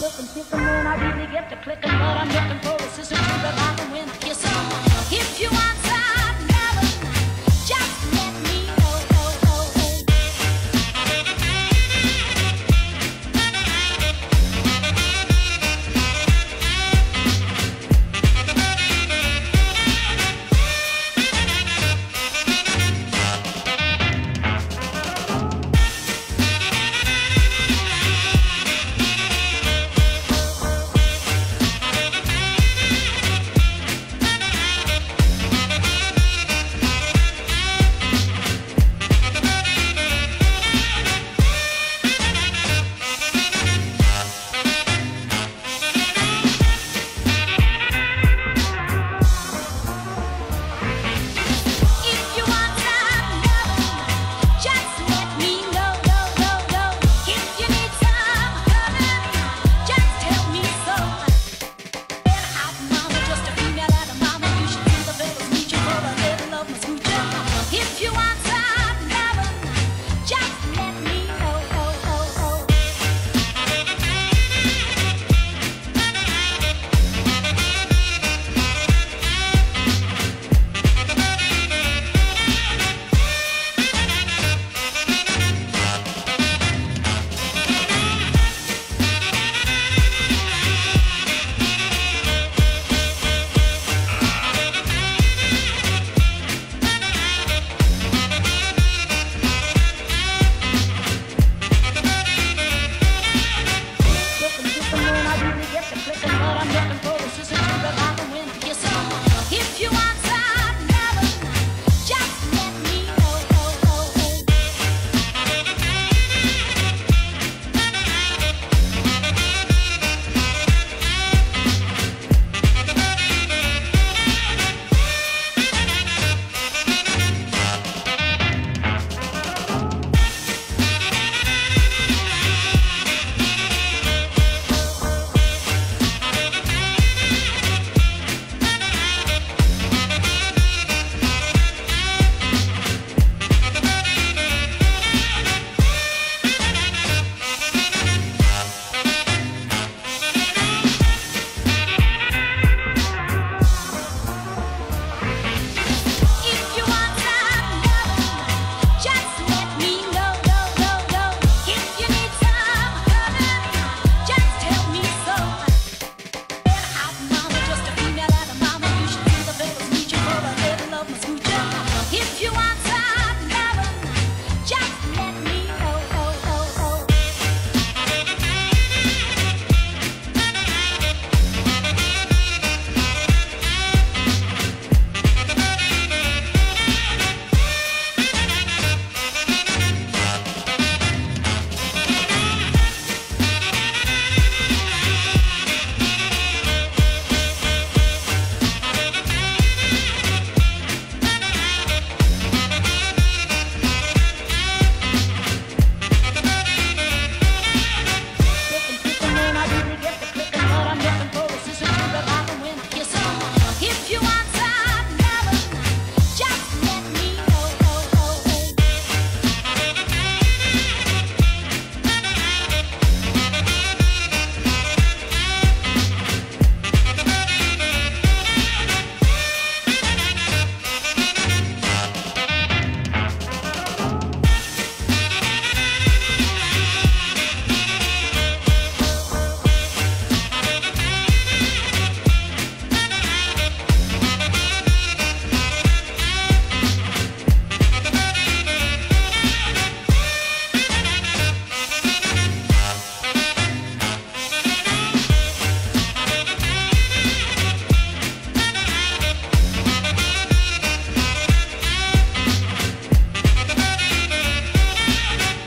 cooking, kicking when I really get to clicking, but I'm looking for a sister to the I can win kissing. If you